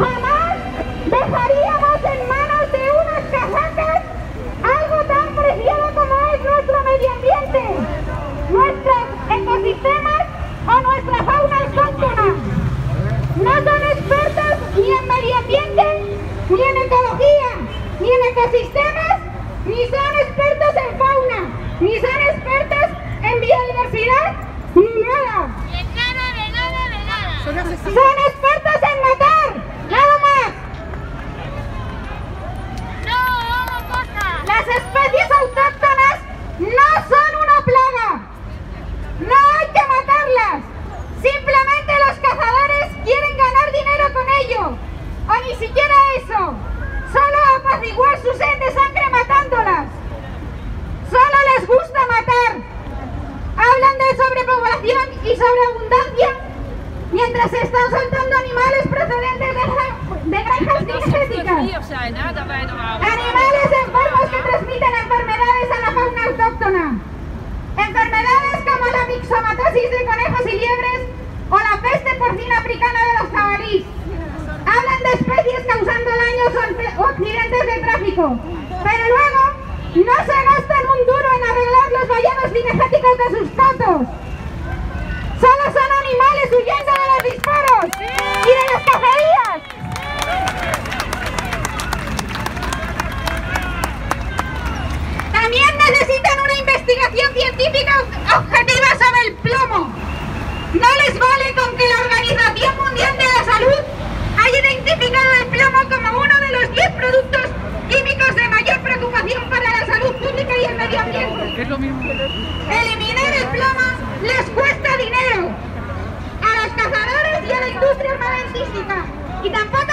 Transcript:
jamás dejaríamos en manos de unas casacas algo tan preciado como es nuestro medio ambiente, nuestros ecosistemas o nuestra fauna autóctona. No son expertos ni en medio ambiente, ni en ecología, ni en ecosistemas, ni son expertos en fauna, ni son expertos en biodiversidad, ni nada. De nada, de nada, de nada. Son expertos en matar, nada más. No, hago cosas. Las especies autóctonas no son una plaga. No hay que matarlas. Simplemente los cazadores quieren ganar dinero con ello. O ni siquiera eso. Solo apaciguar su sed de sangre matándolas. Solo les gusta matar. Hablan de y sobreabundancia mientras se están soltando animales procedentes de, de granjas diegéticas. Animales enfermos que transmiten enfermedades a la fauna autóctona. Enfermedades como la mixomatosis de conejos y liebres o la peste porcina africana de los jabalíes. Hablan de especies causando daños o accidentes de tráfico. Pero luego no se gastan un duro en arreglar los vallados cinegéticos de sus patos. Solo son animales huyendo de los disparos y de las cacerías. También necesitan una investigación científica objetiva sobre el plomo. No les vale con que la Organización Mundial de la Salud haya identificado el plomo como uno de los 10 productos químicos de mayor preocupación para la salud pública y el medio ambiente. Eliminar el plomo les cuesta dinero a los cazadores y a la industria armamentística y